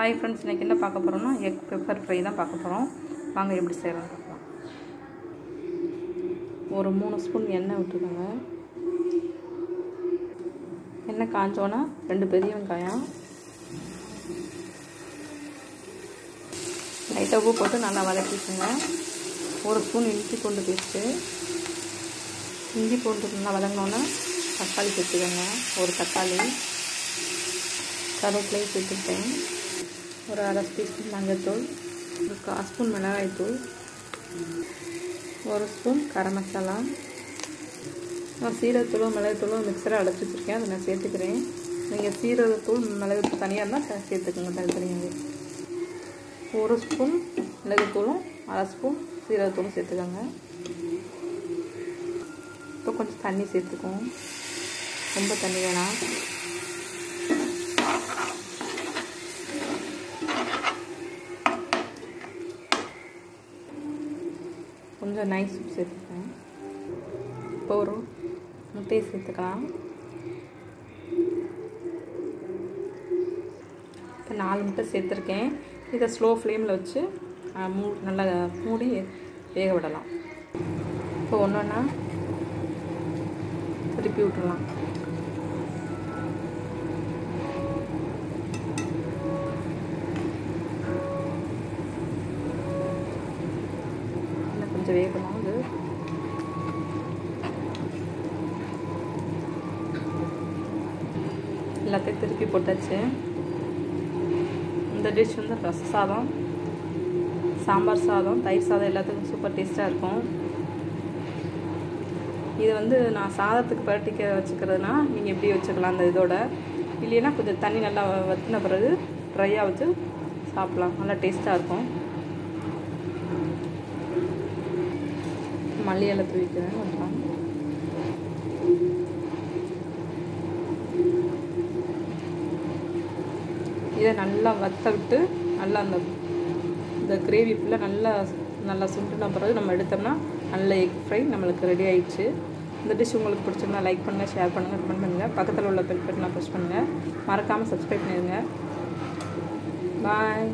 Hi friends இன்றைக்கி என்ன பார்க்க போகிறோம்னா எக் பெப்பர் ஃப்ரை தான் பார்க்க போகிறோம் வாங்க எப்படி செய்கிறோம் பார்க்கலாம். ஒரு மூணு ஸ்பூன் எண்ணெய் விட்டுக்கோங்க. எண்ணெய் காஞ்சோன்னா ரெண்டு பெரிய வெங்காயம். லைட்டாக உப்பு போட்டு நல்லா வதக்கிக்கோங்க. ஒரு ஸ்பூன் இஞ்சி பூண்டு பேஸ்ட்டு. இஞ்சி பூண்டு நல்லா வதங்கினோன்னா தக்காளி சேர்த்துக்கோங்க. ஒரு தக்காளி. கருவேப்பிலையை சேர்த்துக்கிட்டேன். ஒரு அரை டீஸ்பூன் மஞ்சத்தூள் ஒரு கால் ஸ்பூன் மிளகாய்த்தூள் ஒரு ஸ்பூன் கரம் மசாலா நான் சீரகத்தூளும் மிளகுத்தூளும் மிக்சராக அடைச்சி வச்சுருக்கேன். அதை நான் சேர்த்துக்கிறேன். நீங்கள் சீரகத்தூள் மிளகுத்தூள் தனியாக இருந்தால் சேர்த்துக்கோங்க தனித்தனியாக ஒரு ஸ்பூன் மிளகுத்தூளும் அரை ஸ்பூன் சீரகத்தூளும் சேர்த்துக்கோங்க. இப்போ கொஞ்சம் தண்ணி சேர்த்துக்குவோம். ரொம்ப தண்ணி வேணாம். கொஞ்சம் நைஸ் சூப் சேர்த்துக்கேன் இப்போ ஒரு முட்டையை சேர்த்துக்கலாம். இப்போ நாலு முட்டை சேர்த்துருக்கேன். இதை ஸ்லோ ஃப்ளேமில் வச்சு மூ நல்லா மூடி வேக விடலாம். இப்போ ஒன்று ஒன்றா திருப்பி விட்டுடலாம். கொஞ்சம் வேகணும் அது எல்லாத்தையும் திருப்பி போட்டாச்சு. இந்த டிஷ் வந்து ரச சாதம் சாம்பார் சாதம் தயிர் சாதம் எல்லாத்துக்கும் சூப்பர் டேஸ்ட்டாக இருக்கும். இது வந்து நான் சாதத்துக்கு பரட்டிக்க வச்சுக்கிறதுனா நீங்கள் எப்படி வச்சுக்கலாம் அந்த இதோட? இல்லைன்னா கொஞ்சம் தண்ணி நல்லா வற்றின பிறகு ட்ரையாக வச்சு சாப்பிட்லாம். நல்லா டேஸ்ட்டாக இருக்கும். மல்லி இலை தூவிக்கிறேன் கொஞ்சம் இதை நல்லா வத்த விட்டு நல்லா அந்த இந்த கிரேவி ஃபுல்லாக நல்லா நல்லா சுண்டுன பிறகு நம்ம எடுத்தோம்னா நல்ல எக் ஃப்ரை நம்மளுக்கு ரெடி ஆயிடுச்சு. இந்த டிஷ் உங்களுக்கு பிடிச்சிருந்தா லைக் பண்ணுங்கள் ஷேர் பண்ணுங்கள் கமெண்ட் பண்ணுங்கள் பக்கத்தில் உள்ள பெல் பட்டனை ப்ரெஸ் பண்ணுங்கள் மறக்காமல் சப்ஸ்கிரைப் பண்ணிடுங்க. பாய்